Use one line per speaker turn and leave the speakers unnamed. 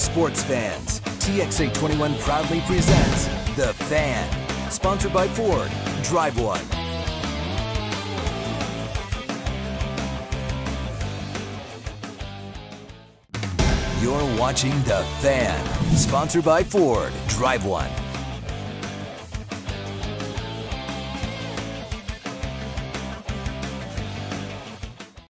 sports fans, TXA 21 proudly presents The Fan, sponsored by Ford. Drive one. You're watching The Fan, sponsored by Ford. Drive one.